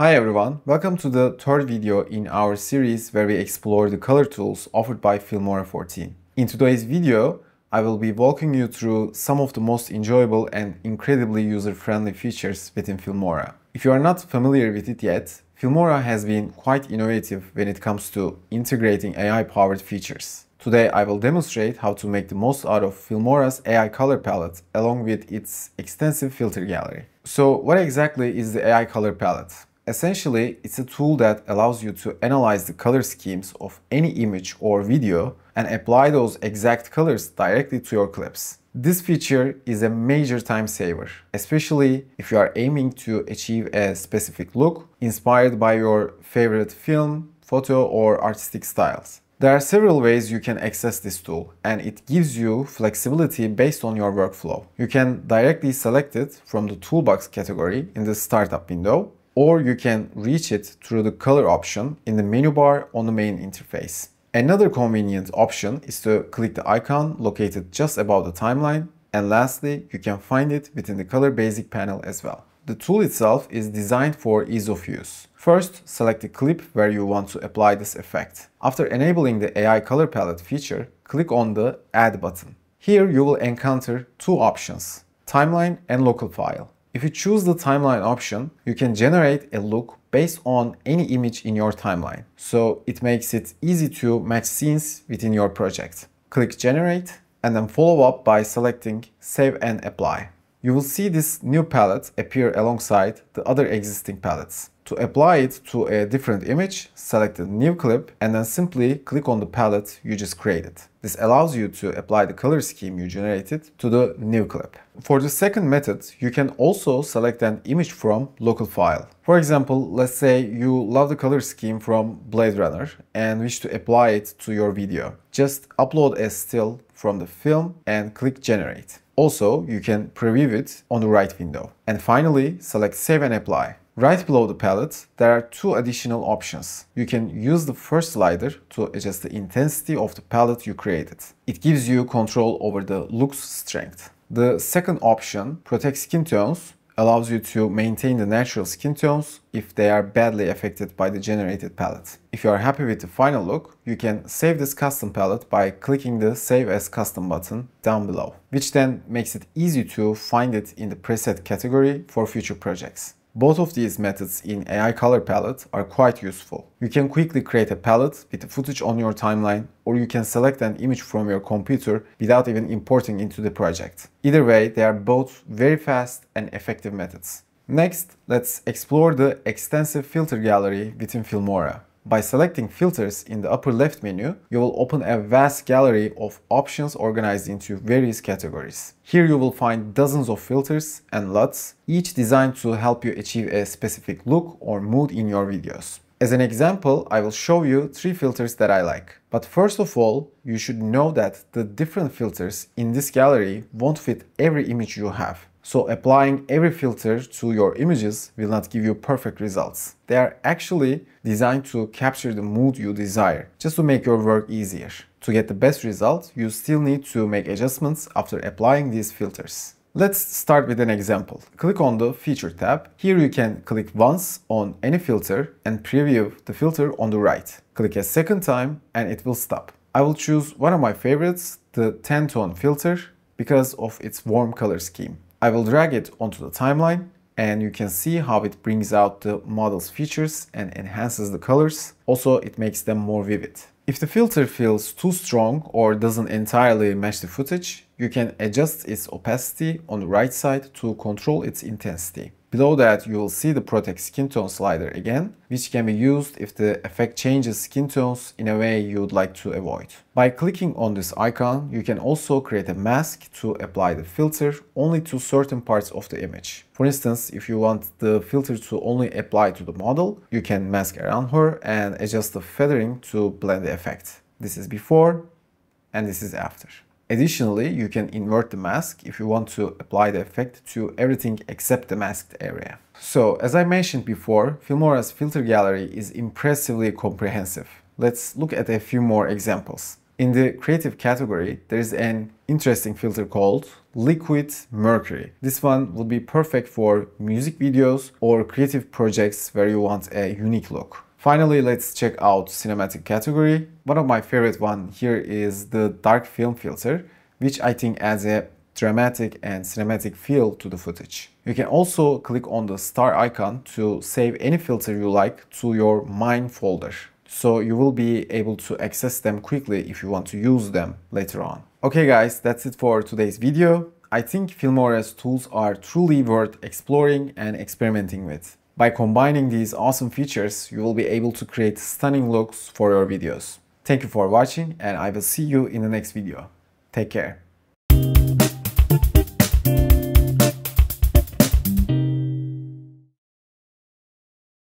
Hi everyone, welcome to the third video in our series where we explore the color tools offered by Filmora 14. In today's video, I will be walking you through some of the most enjoyable and incredibly user-friendly features within Filmora. If you are not familiar with it yet, Filmora has been quite innovative when it comes to integrating AI-powered features. Today I will demonstrate how to make the most out of Filmora's AI color palette along with its extensive filter gallery. So what exactly is the AI color palette? Essentially, it's a tool that allows you to analyze the color schemes of any image or video and apply those exact colors directly to your clips. This feature is a major time saver, especially if you are aiming to achieve a specific look inspired by your favorite film, photo, or artistic styles. There are several ways you can access this tool and it gives you flexibility based on your workflow. You can directly select it from the toolbox category in the startup window or you can reach it through the color option in the menu bar on the main interface. Another convenient option is to click the icon located just above the timeline and lastly you can find it within the color basic panel as well. The tool itself is designed for ease of use. First, select the clip where you want to apply this effect. After enabling the AI color palette feature, click on the Add button. Here you will encounter two options, Timeline and Local File. If you choose the timeline option, you can generate a look based on any image in your timeline. So it makes it easy to match scenes within your project. Click generate and then follow up by selecting save and apply. You will see this new palette appear alongside the other existing palettes. To apply it to a different image, select a new clip and then simply click on the palette you just created. This allows you to apply the color scheme you generated to the new clip. For the second method, you can also select an image from local file. For example, let's say you love the color scheme from Blade Runner and wish to apply it to your video. Just upload a still from the film and click generate. Also, you can preview it on the right window. And finally, select save and apply. Right below the palette, there are two additional options. You can use the first slider to adjust the intensity of the palette you created. It gives you control over the look's strength. The second option, protect skin tones, allows you to maintain the natural skin tones if they are badly affected by the generated palette. If you are happy with the final look, you can save this custom palette by clicking the Save as Custom button down below, which then makes it easy to find it in the preset category for future projects. Both of these methods in AI Color Palette are quite useful. You can quickly create a palette with the footage on your timeline or you can select an image from your computer without even importing into the project. Either way, they are both very fast and effective methods. Next, let's explore the extensive filter gallery within Filmora. By selecting filters in the upper left menu, you will open a vast gallery of options organized into various categories. Here you will find dozens of filters and LUTs, each designed to help you achieve a specific look or mood in your videos. As an example, I will show you three filters that I like. But first of all, you should know that the different filters in this gallery won't fit every image you have. So applying every filter to your images will not give you perfect results. They are actually designed to capture the mood you desire, just to make your work easier. To get the best result, you still need to make adjustments after applying these filters. Let's start with an example. Click on the Feature tab. Here you can click once on any filter and preview the filter on the right. Click a second time and it will stop. I will choose one of my favorites, the 10 tone filter, because of its warm color scheme. I will drag it onto the timeline and you can see how it brings out the model's features and enhances the colors. Also, it makes them more vivid. If the filter feels too strong or doesn't entirely match the footage, you can adjust its opacity on the right side to control its intensity. Below that, you will see the Protect Skin Tone slider again, which can be used if the effect changes skin tones in a way you would like to avoid. By clicking on this icon, you can also create a mask to apply the filter only to certain parts of the image. For instance, if you want the filter to only apply to the model, you can mask around her and adjust the feathering to blend the effect. This is before and this is after. Additionally, you can invert the mask if you want to apply the effect to everything except the masked area. So, as I mentioned before, Filmora's filter gallery is impressively comprehensive. Let's look at a few more examples. In the creative category, there is an interesting filter called Liquid Mercury. This one would be perfect for music videos or creative projects where you want a unique look. Finally, let's check out cinematic category. One of my favorite one here is the dark film filter, which I think adds a dramatic and cinematic feel to the footage. You can also click on the star icon to save any filter you like to your Mine folder so you will be able to access them quickly if you want to use them later on. Okay guys, that's it for today's video. I think Filmora's tools are truly worth exploring and experimenting with. By combining these awesome features, you will be able to create stunning looks for your videos. Thank you for watching and I will see you in the next video. Take care.